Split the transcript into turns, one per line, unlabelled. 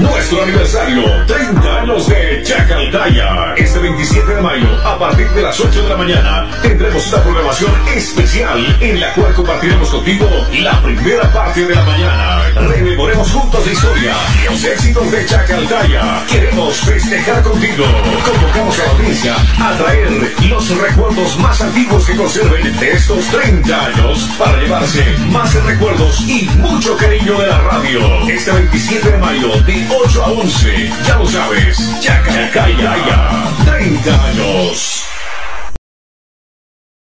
Nuestro aniversario, 30 años de Chacaldaya. Este 27 de mayo, a partir de las 8 de la mañana, tendremos una programación especial en la cual compartiremos contigo la primera parte de la mañana. Rememoremos juntos la historia, los éxitos de Chacaldaya. Queremos festejar contigo. Convocamos a la audiencia a traer los recuerdos más antiguos que conserven de estos 30 años para llevarse más recuerdos y mucho cariño de la radio. Este 27 de mayo, de 8 a 11, ya lo sabes, Chacaltaya, 30 años.